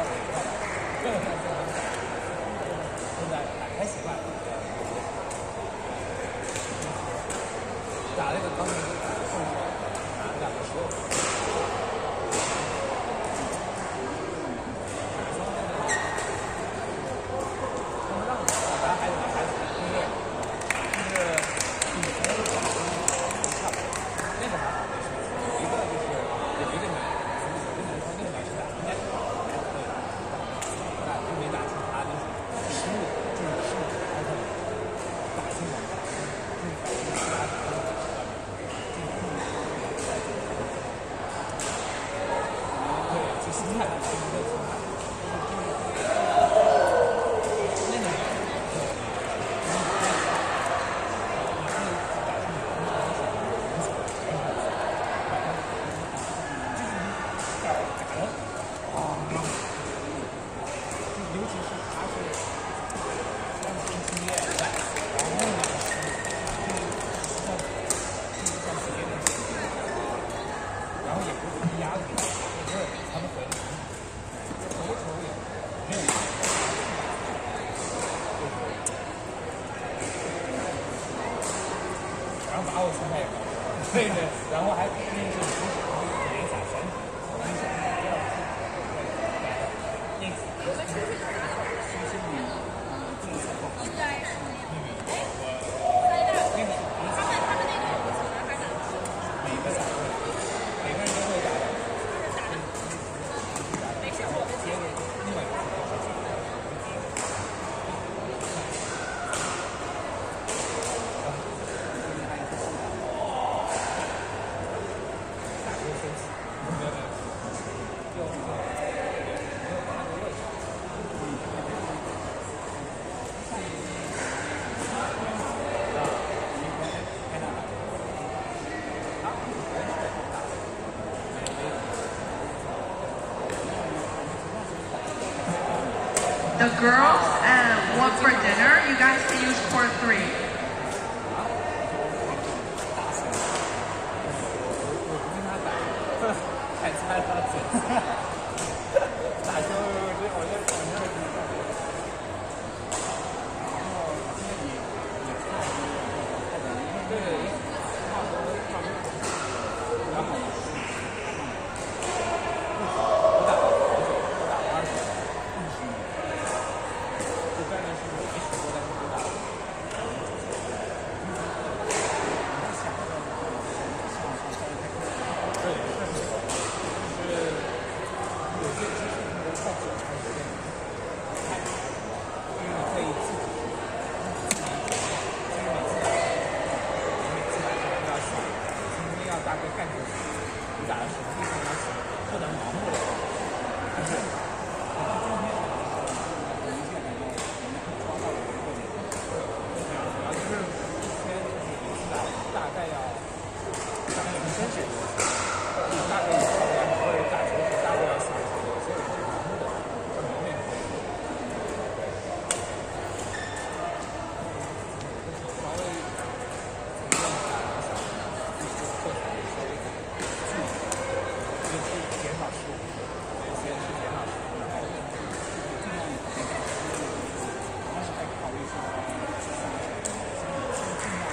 现在打开习惯。打那个。girls, uh, one for dinner. You guys can use core three.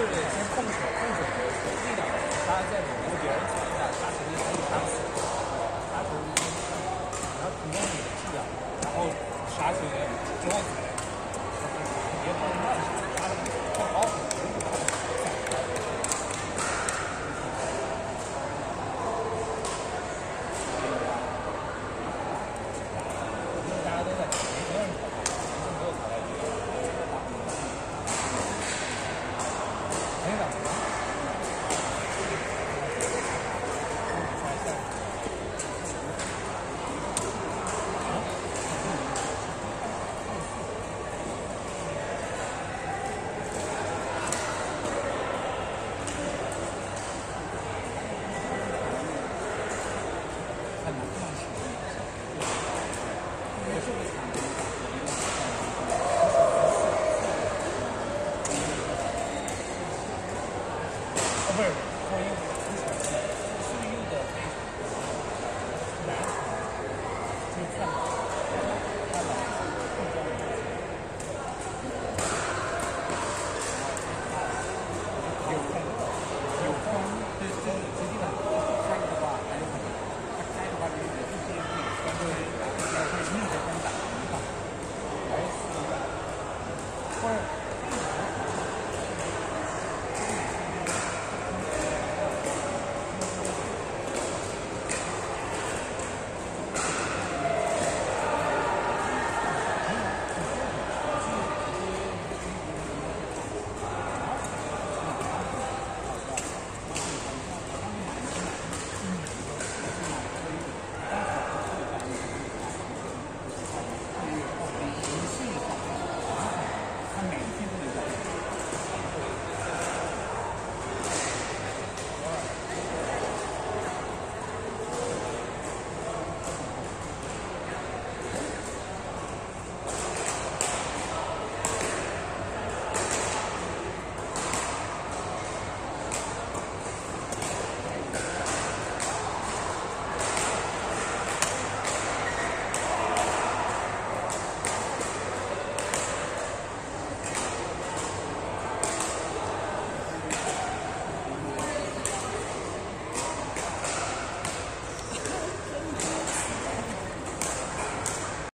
对，先控球，控球，力量，他在里面表演一下，他首先控球，他首先控球，然后提供武器啊，然后杀球，终结，别放慢。